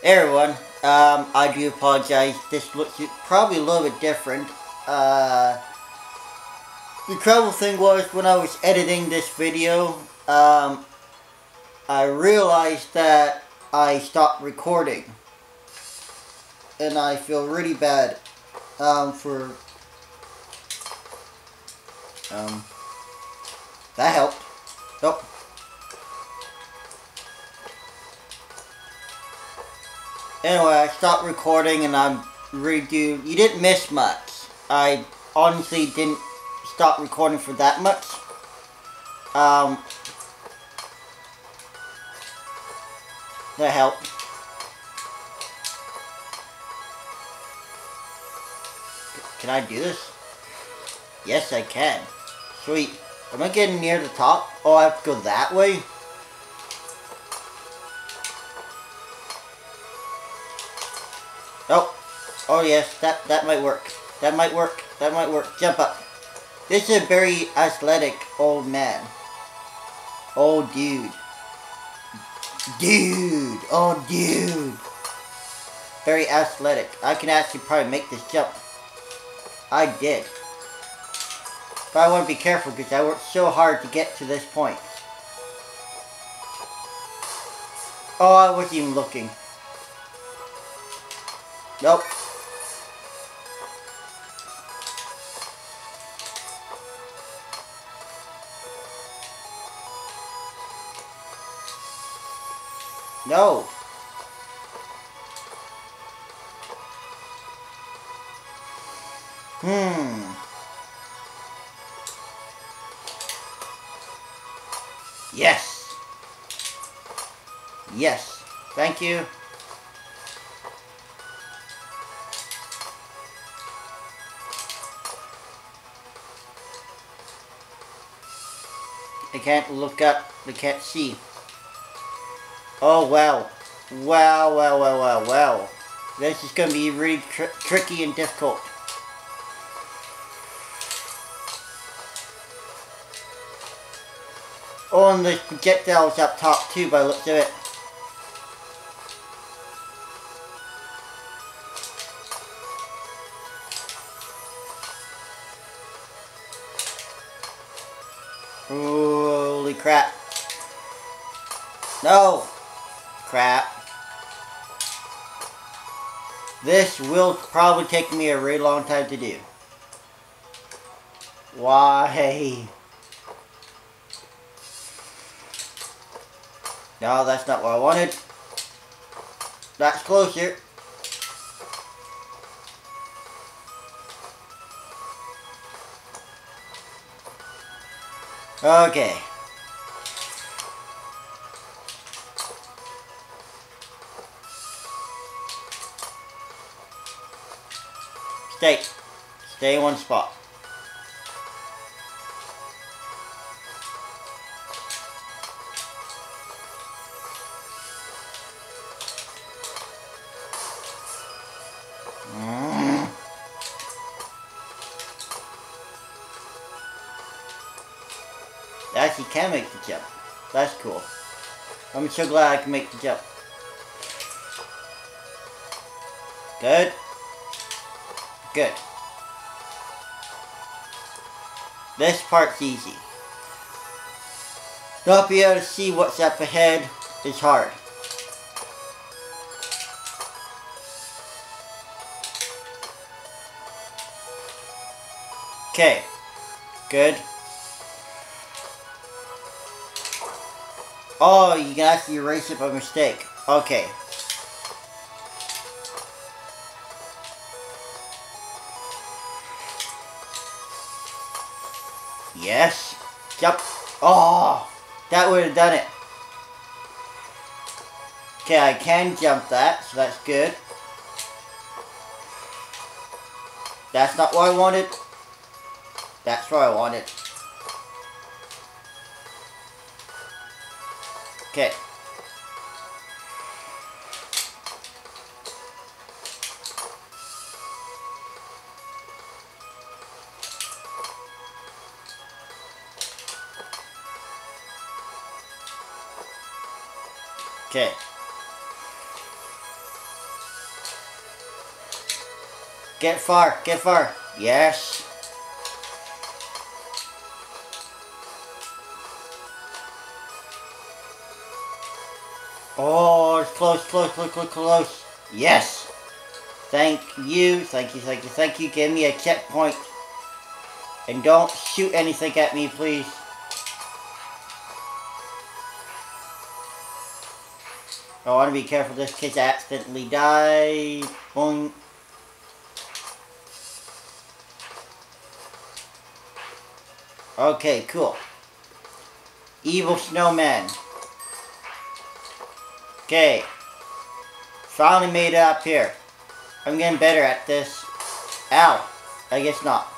Hey everyone, um, I do apologize. This looks probably a little bit different. Uh, the trouble thing was when I was editing this video, um, I realized that I stopped recording. And I feel really bad um, for... Um, that helped. Nope. Anyway, I stopped recording and I'm redo. You didn't miss much. I honestly didn't stop recording for that much. Um, that helped. Can I do this? Yes, I can. Sweet. Am I getting near the top? Oh, I have to go that way? Oh. Oh yes, that, that might work. That might work. That might work. Jump up. This is a very athletic old man. Old dude. Dude. Oh, dude. Very athletic. I can actually probably make this jump. I did. But I want to be careful because I worked so hard to get to this point. Oh, I wasn't even looking. Nope. No. Hmm. Yes. Yes. Thank you. I can't look up. They can't see. Oh, wow. Wow, wow, wow, wow, wow. This is going to be really tr tricky and difficult. Oh, and the projectile's up top too by the looks of it. Holy crap. No! Crap. This will probably take me a really long time to do. Why? No, that's not what I wanted. That's closer. Okay. Stay. Stay in one spot. Actually can make the jump. That's cool. I'm so glad I can make the jump. Good. Good. This part's easy. Not be able to see what's up ahead is hard. Okay. Good. Oh, you can actually erase it by mistake. Okay. Yes. Jump. Oh, ah, that would have done it. Okay, I can jump that, so that's good. That's not what I wanted. That's what I wanted. Okay. Okay. Get far, get far. Yes. Oh, it's close, close, close, close, close. Yes. Thank you, thank you, thank you, thank you. Give me a checkpoint. And don't shoot anything at me, please. I want to be careful this kid accidentally die. Boing. Okay, cool. Evil snowman. Okay. Finally made it up here. I'm getting better at this. Ow. I guess not.